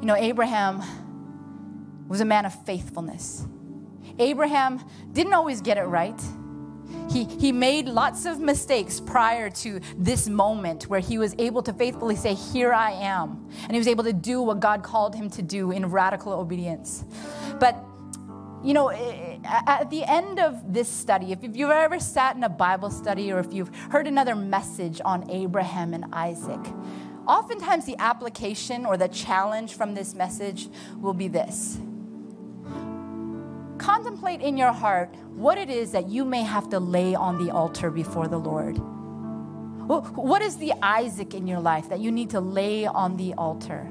You know, Abraham was a man of faithfulness. Abraham didn't always get it right. He, he made lots of mistakes prior to this moment where he was able to faithfully say, Here I am. And he was able to do what God called him to do in radical obedience. But, you know, at the end of this study, if you've ever sat in a Bible study or if you've heard another message on Abraham and Isaac, oftentimes the application or the challenge from this message will be this contemplate in your heart what it is that you may have to lay on the altar before the Lord. What is the Isaac in your life that you need to lay on the altar?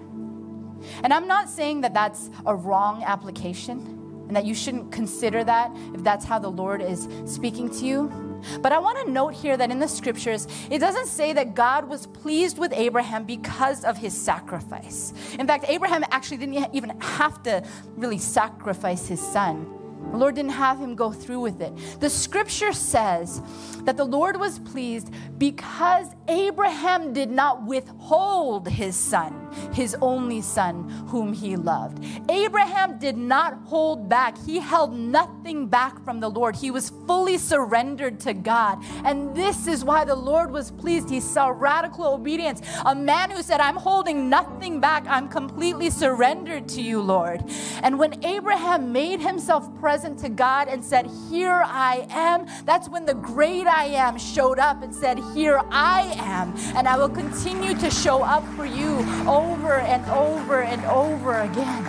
And I'm not saying that that's a wrong application and that you shouldn't consider that if that's how the Lord is speaking to you. But I want to note here that in the scriptures, it doesn't say that God was pleased with Abraham because of his sacrifice. In fact, Abraham actually didn't even have to really sacrifice his son. The Lord didn't have him go through with it. The scripture says that the Lord was pleased because Abraham did not withhold his son, his only son, whom he loved. Abraham did not hold back. He held nothing back from the Lord. He was fully surrendered to God. And this is why the Lord was pleased. He saw radical obedience. A man who said, I'm holding nothing back. I'm completely surrendered to you, Lord. And when Abraham made himself present to God and said, Here I am, that's when the great I am showed up and said, Here I am. And I will continue to show up for you over and over and over again.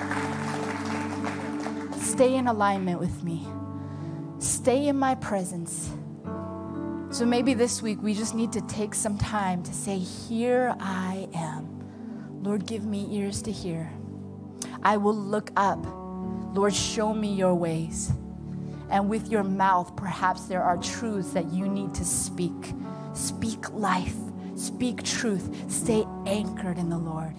Stay in alignment with me, stay in my presence. So maybe this week we just need to take some time to say, Here I am. Lord, give me ears to hear. I will look up. Lord, show me your ways. And with your mouth, perhaps there are truths that you need to speak. Speak life, speak truth, stay anchored in the Lord.